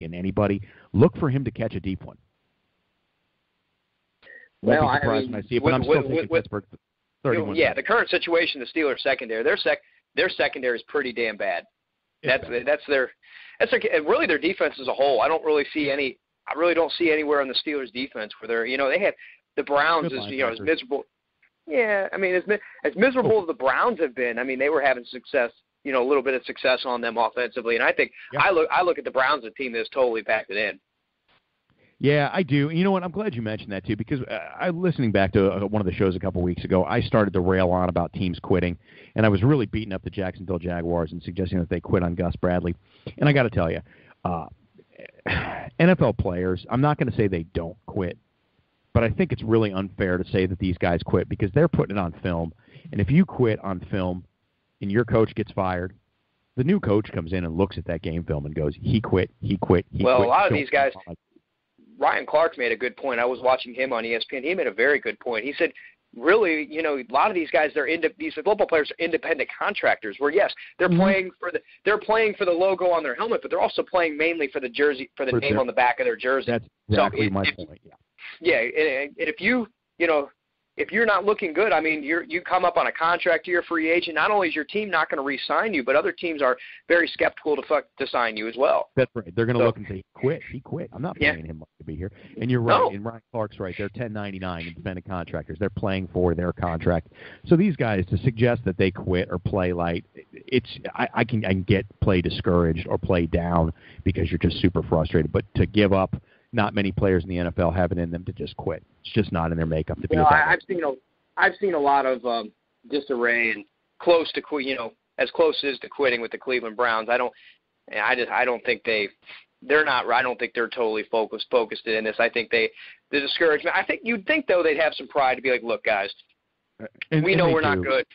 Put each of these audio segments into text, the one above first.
and anybody, look for him to catch a deep one. Won't well, be surprised I mean, when I see it, with, but I'm still with, thinking with, with, Pittsburgh you 31. know, yeah, the current situation, the Steelers secondary, their sec, their secondary is pretty damn bad. That's that's their that's their really their defense as a whole. I don't really see any. I really don't see anywhere on the Steelers defense where they're you know they had the Browns Good is you know as miserable. Yeah, I mean as mi- as miserable oh. as the Browns have been. I mean they were having success. You know a little bit of success on them offensively, and I think Yep. I look I look at the Browns as a team that's totally packed it in. Yeah, I do. You know what? I'm glad you mentioned that too because uh, I listening back to uh, one of the shows a couple weeks ago. I started to rail on about teams quitting, and I was really beating up the Jacksonville Jaguars and suggesting that they quit on Gus Bradley. And I got to tell you, uh, NFL players. I'm not going to say they don't quit, but I think it's really unfair to say that these guys quit because they're putting it on film. And if you quit on film, and your coach gets fired, the new coach comes in and looks at that game film and goes, "He quit. He quit. He Well, a lot of these guys- Ryan Clark made a good point. I was watching him on ESPN. He made a very good point. He said, really, you know, a lot of these guys, they're ind- these football players are independent contractors. Where yes, they're Mhm. playing for the they're playing for the logo on their helmet, but they're also playing mainly for the jersey for the For name their- on the back of their jersey. That's exactly if- my point. Yeah. yeah, and, and if you you know if you're not looking good, I mean, you're you come up on a contract, you're a free agent. Not only is your team not going to re-sign you, but other teams are very skeptical to fuck, to sign you as well. That's right. They're going to So- look and say, "He quit. He quit. I'm not Yeah. paying him to be here." And you're right. No. And Ryan Clark's right. They're 1099 independent contractors. They're playing for their contract. So these guys to suggest that they quit or play light, it's I, I can I can get play discouraged or play down because you're just super frustrated. But to give up, not many players in the NFL have it in them to just quit. It's just not in their makeup to be. You know, a that I, I've seen a I've seen a lot of um, disarray and close to quit. You know, as close as to quitting with the Cleveland Browns. I don't. I just I don't think they. They're not. I don't think they're totally focused focused in this. I think they the discouragement. I think you'd think though they'd have some pride to be like, look, guys, And- we know we're not good.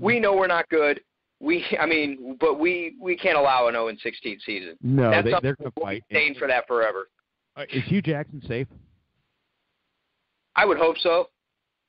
We know we're not good. We, I mean, but we we can't allow an 0 and 16 season. No, That's they, they're going to fight. Staying for that forever. Uh, Is Hue Jackson safe? I would hope so.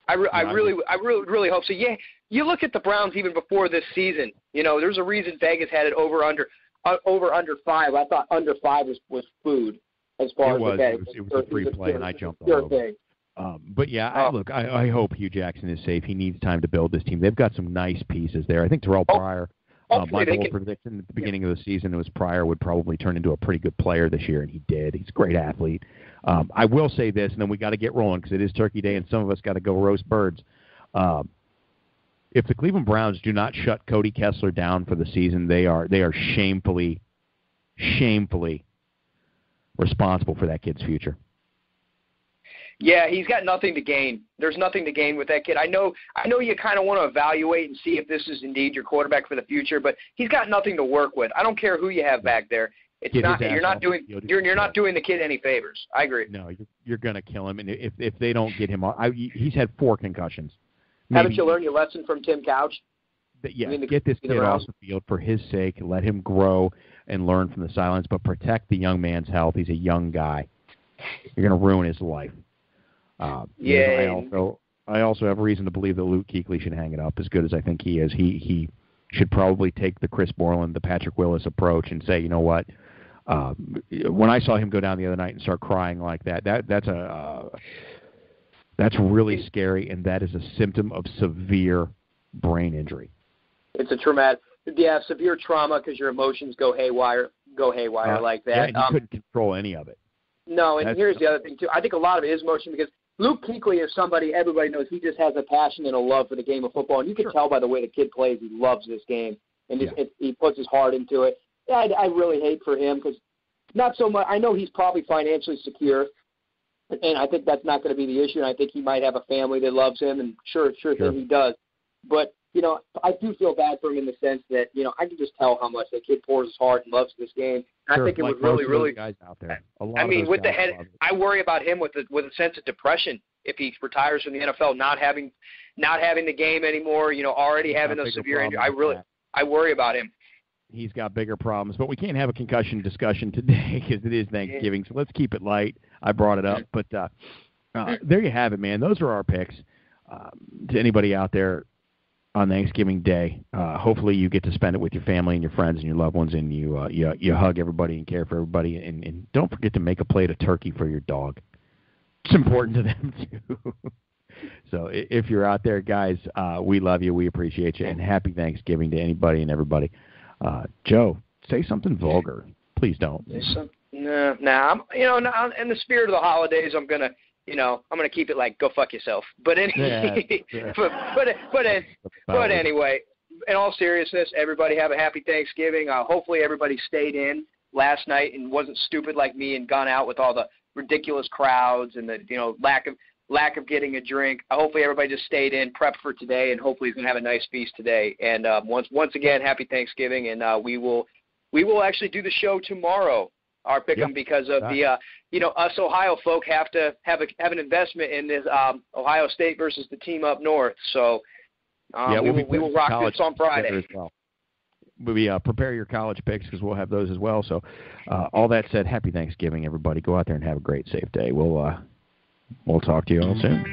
I, re- I really, I really, really hope so. Yeah, you look at the Browns even before this season. You know, there's a reason Vegas had it over under, uh, over under five. I thought under five was was food as far It as was. the bet. It was- it was a free play, and I jumped all over thing. Um, but yeah, I, Oh. look, I, I hope Hue Jackson is safe. He needs time to build this team. They've got some nice pieces there. I think Terrelle Oh, Pryor. Uh, my bold can- prediction at the beginning of the season was Pryor would probably turn into a pretty good player this year, and he did. He's a great athlete. Um, I will say this, and then we got to get rolling because it is Turkey Day, and some of us got to go roast birds. Um, if the Cleveland Browns do not shut Cody Kessler down for the season, they are they are shamefully, shamefully responsible for that kid's future. Yeah, he's got nothing to gain. There's nothing to gain with that kid. I know I know you kind of want to evaluate and see if this is indeed your quarterback for the future, but he's got nothing to work with. I don't care who you have back there. It's Get not you're not doing field. you're you're not doing the kid any favors. I agree. No, you're, you're going to kill him, and if if they don't get him, off, I, he's had four concussions. Haven't you learned your lesson from Tim Couch? that- yeah, I mean, the- get this kid or. off the field for his sake. Let him grow and learn from the silence, but protect the young man's health. He's a young guy. You're going to ruin his life. Uh, Yeah, I also I also have a reason to believe that Luke Kuechly should hang it up. As good as I think he is, he he should probably take the Chris Borland, the Patrick Willis approach, and say, you know what. Um, when I saw him go down the other night and start crying like that, that that's a uh, that's really scary, and that is a symptom of severe brain injury. It's a traumatic. Yeah, severe trauma because your emotions go haywire, go haywire Uh, like Yeah, that. and he Um, couldn't control any of it. No, and That's- here's the other thing too. I think a lot of it is emotion because Luke Kuechly is somebody everybody knows. He just has a passion and a love for the game of football, and you can Sure. tell by the way the kid plays. He loves this game, and Yeah. it, he puts his heart into it. Yeah, I, I really hate for him because not so much. I know he's probably financially secure, and I think that's not going to be the issue. And I think he might have a family that loves him, and sure, sure, Sure. thing he does. But you know, I do feel bad for him in the sense that you know I can just tell how much the kid pours his heart and loves this game. And Sure, I think it like would really, most of those really guys out there. A lot I mean, with the head. I worry about him with a, with a sense of depression if he retires from the NFL, not having not having the game anymore. You know, already having those severe injuries. I really, I worry about him. He's got bigger problems, but we can't have a concussion discussion today because it is Thanksgiving. So let's keep it light. I brought it up, but uh, uh, there you have it, man. Those are our picks. Um, to anybody out there, on Thanksgiving Day. Uh, hopefully, you get to spend it with your family and your friends and your loved ones, and you uh, you you hug everybody and care for everybody, and, and don't forget to make a plate of turkey for your dog. It's important to them too. so if you're out there, guys, uh, we love you, we appreciate you, and happy Thanksgiving to anybody and everybody. Uh, Joe, say something vulgar, please don't. No, no, I'm, you know, in the spirit of the holidays, I'm gonna you know, I'm gonna keep it like go fuck yourself. But anyway, yeah, but but but but anyway, in all seriousness, everybody have a happy Thanksgiving. Uh, hopefully, everybody stayed in last night and wasn't stupid like me and gone out with all the ridiculous crowds and the you know lack of lack of getting a drink. Uh, hopefully, everybody just stayed in, prepped for today, and hopefully, he's gonna have a nice feast today. And um, once once again, happy Thanksgiving, and uh, we will we will actually do the show tomorrow our pick 'em yep. because of the uh, you know us Ohio folk have to have a have an investment in this um, Ohio State versus the team up north. So um, yeah, we'll we, will, we will rock this on Friday. As well. We uh, prepare your college picks because we'll have those as well. So, uh, all that said, happy Thanksgiving, everybody. Go out there and have a great, safe day. We'll uh, we'll talk to you all soon.